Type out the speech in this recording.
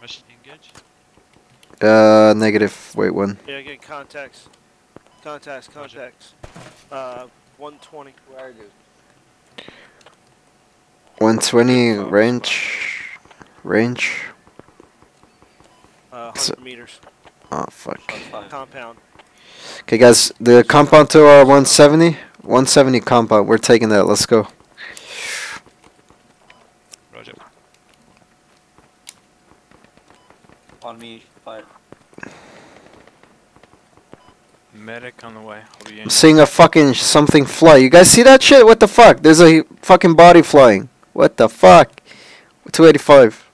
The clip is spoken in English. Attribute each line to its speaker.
Speaker 1: Machine engage.
Speaker 2: Uh, negative. Wait, one.
Speaker 3: Yeah, get contacts. Contacts, contacts. Uh, 120.
Speaker 4: Where dude?
Speaker 2: 120 range. Range.
Speaker 3: Uh, 100
Speaker 2: So-
Speaker 3: meters.
Speaker 2: Oh, fuck.
Speaker 3: Compound.
Speaker 2: Okay, guys, the compound to our 170. 170 compound. We're taking that. Let's go.
Speaker 1: Roger.
Speaker 4: On me, fire.
Speaker 5: Medic on the way. I'll be in.
Speaker 2: I'm seeing a fucking something fly. You guys see that shit? What the fuck? There's a fucking body flying. What the fuck? 285.